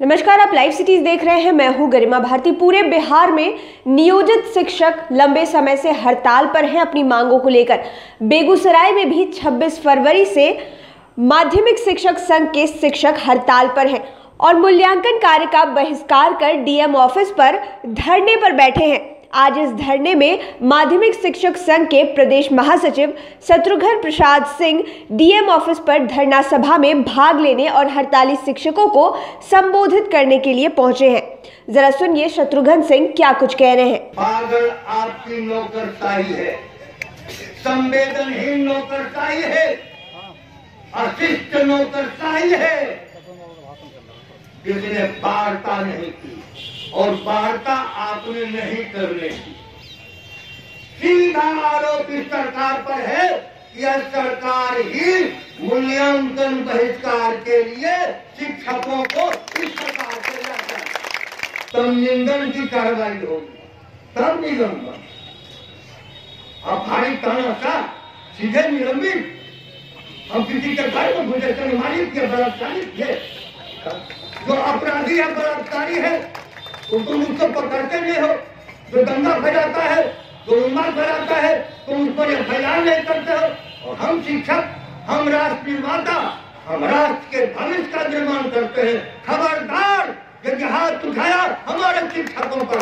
नमस्कार, आप live cities देख रहे हैं। मैं हूँ गरिमा भारती। पूरे बिहार में नियोजित शिक्षक लंबे समय से हड़ताल पर हैं अपनी मांगों को लेकर। बेगूसराय में भी 26 फरवरी से माध्यमिक शिक्षक संघ के शिक्षक हड़ताल पर हैं और मूल्यांकन कार्य का बहिष्कार कर डीएम ऑफ़िस पर धरने पर बैठे हैं। आज इस धरने में माध्यमिक शिक्षक संघ के प्रदेश महासचिव शत्रुघ्न प्रसाद सिंह, डीएम ऑफ़िस पर धरना सभा में भाग लेने और हड़ताली शिक्षकों को संबोधित करने के लिए पहुँचे हैं। जरा सुनिए शत्रुघ्न सिंह क्या कुछ कह रहे हैं। पागल आपकी नौकरशाही है। संवेदनहीन नौकरशाही है। अशिष्ट नौकरशाही है। वार्ता नहीं की। और वार्ता आपने नहीं करने की। सीधा आरोप इस सरकार पर है यह सरकार ही मूल्यांकन बहिष्कार के लिए शिक्षकों को इस प्रकार से है। तब निंदन की कार्रवाई होगी। तब निलंबन अब भारी तानाशाह सीधे निलंबित। हम किसी के घर में घुसे थे मालिक के बलात्कारी थे। जो अपराधी है बलात्कारी है तो तुम उसको पकड़ते नहीं हो। जो दंगा फैलाता है, जो उन्माद फैलाता है, तुम उस पर एफ़ नहीं करते हो। और हम शिक्षक, हम राष्ट्र निर्माता, हम राष्ट्र के भविष्य का निर्माण करते हैं। खबरदार यदि हाथ उठाया हमारे शिक्षकों पर।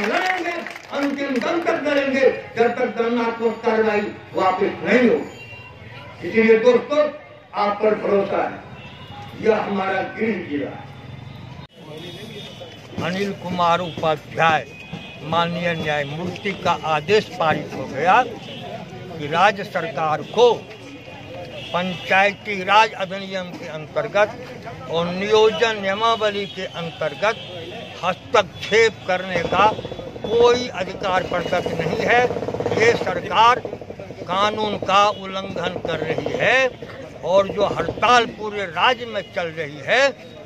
लड़ेंगे, अंतिम दम तक लड़ेंगे, जब तक दंडात्मक कार्रवाई वापस नहीं हो। इसीलिए दोस्तों, आप पर भरोसा है। यह हमारा गृह जिला है। अनिल कुमार उपाध्याय माननीय न्यायमूर्ति का आदेश पारित हो गया कि राज्य सरकार को पंचायती राज अधिनियम के अंतर्गत और नियोजन नियमावली के अंतर्गत हस्तक्षेप करने का कोई अधिकार प्रदत्त नहीं है। ये सरकार कानून का उल्लंघन कर रही है और जो हड़ताल पूरे राज्य में चल रही है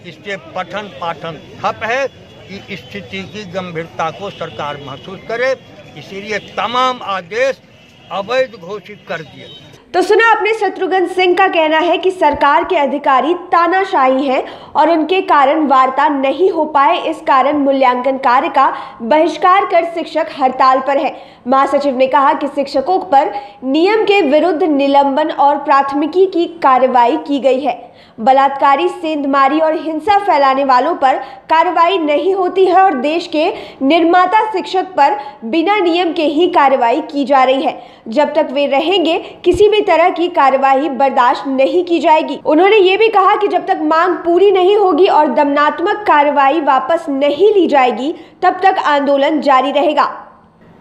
इससे पठन पाठन ठप है कि स्थिति की गंभीरता को सरकार महसूस करे। इसीलिए तमाम आदेश अवैध घोषित कर दिए। तो सुना आपने शत्रुघ्न सिंह का कहना है कि सरकार के अधिकारी तानाशाही हैं और उनके कारण वार्ता नहीं हो पाए। इस कारण मूल्यांकन कार्य का बहिष्कार कर शिक्षक हड़ताल पर है। महासचिव ने कहा कि शिक्षकों पर नियम के विरुद्ध निलंबन और प्राथमिकी की कार्रवाई की गई है। बलात्कारी, सेंधमारी और हिंसा फैलाने वालों पर कार्रवाई नहीं होती है और देश के निर्माता शिक्षक पर बिना नियम के ही कार्रवाई की जा रही है। जब तक वे रहेंगे, किसी भी तरह की कार्यवाही बर्दाश्त नहीं की जाएगी। उन्होंने ये भी कहा कि जब तक मांग पूरी नहीं होगी और दमनात्मक कार्यवाही वापस नहीं ली जाएगी, तब तक आंदोलन जारी रहेगा।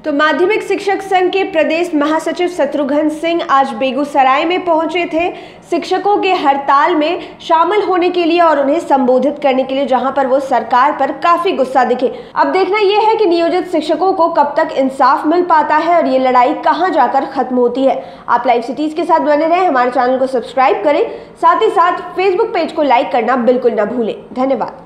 तो माध्यमिक शिक्षक संघ के प्रदेश महासचिव शत्रुघ्न सिंह आज बेगूसराय में पहुँचे थे। शिक्षकों के हड़ताल में शामिल होने के लिए और उन्हें संबोधित करने के लिए जहाँ पर वो सरकार पर काफ़ी गुस्सा दिखे। अब देखना यह है कि नियोजित शिक्षकों को कब तक इंसाफ मिल पाता है और ये लड़ाई कहाँ जाकर खत्म होती है। आप लाइव सिटीज़ के साथ बने रहें, हमारे चैनल को सब्सक्राइब करें। साथ ही साथ फेसबुक पेज को लाइक करना बिल्कुल न भूलें। धन्यवाद।